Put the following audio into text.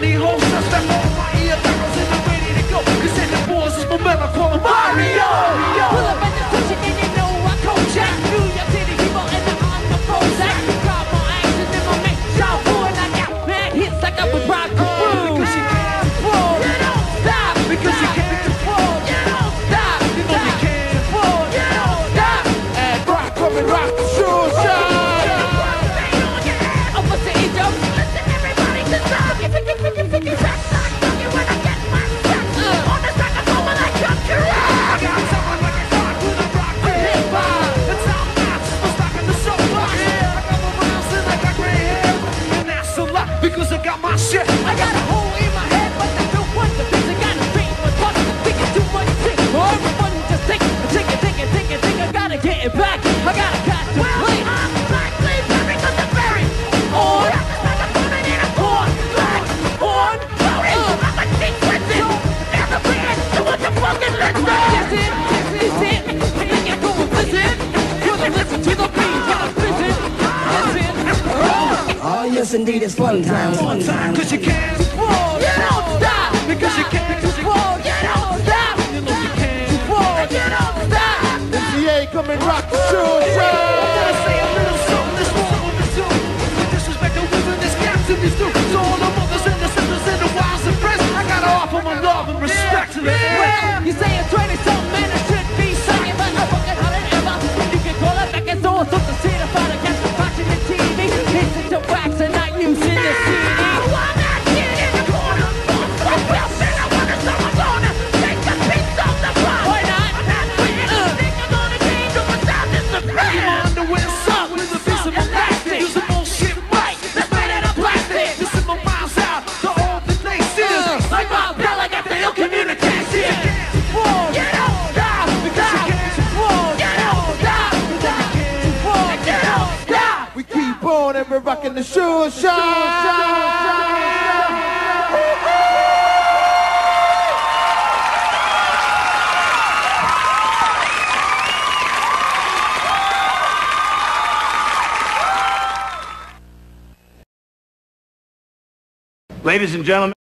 Any hoes, just step on my ear, barrels and I'm ready to go. Cause in the wars is momentum. yes indeed it's fun time. Fun time, cause you can't. Whoa, you don't stop. Because you can't. You don't stop. You can't. You don't stop. The to say a little something the. The. So all the mothers and the sisters and the wives and friends, I gotta offer my love and respect to them. You say it's 20 Rocking the shoe. Ladies and gentlemen.